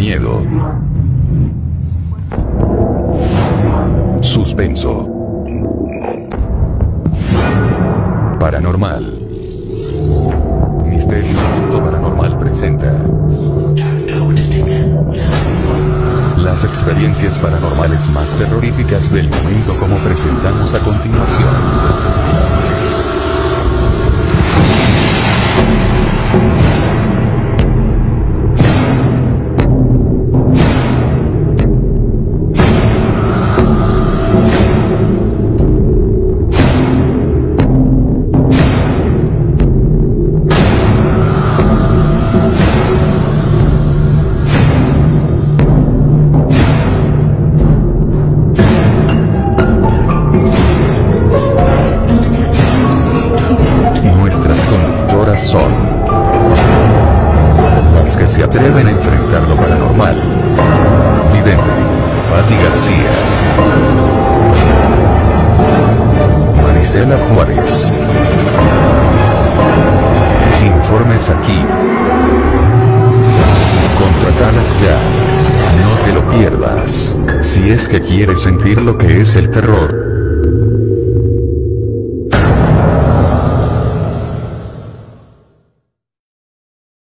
Miedo. Suspenso. Paranormal. Misterio Paranormal presenta. Las experiencias paranormales más terroríficas del momento como presentamos a continuación. Son las que se atreven a enfrentar lo paranormal. Vidente, Patti García. Marisela Juárez. Informes aquí. Contratalas ya. No te lo pierdas. Si es que quieres sentir lo que es el terror.